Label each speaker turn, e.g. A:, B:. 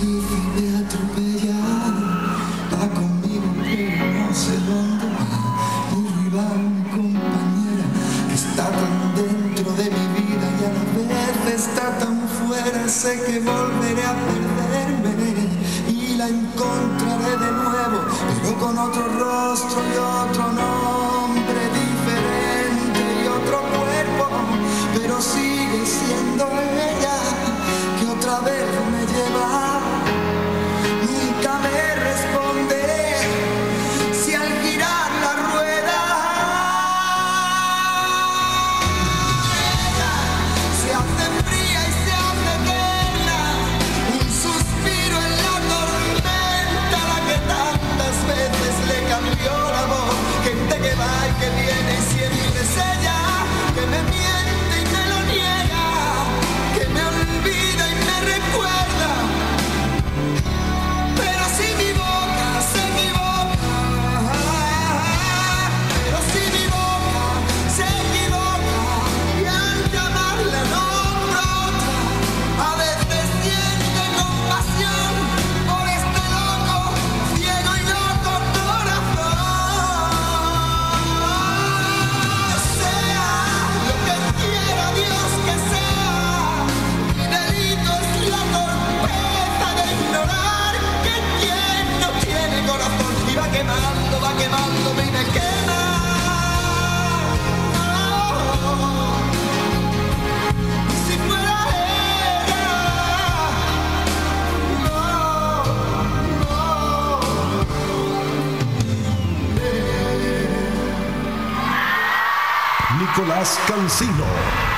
A: Y de atropellado, va conmigo y no se lo va. Mi rival, mi compañera, está tan dentro de mi vida y a la vez está tan fuera. Sé que volveré a perderme y la encontraré de nuevo, pero con otro rostro y otro nombre diferente y otro cuerpo. Pero sigue siendo ella que otra vez. I get the
B: Nicolás Cancino.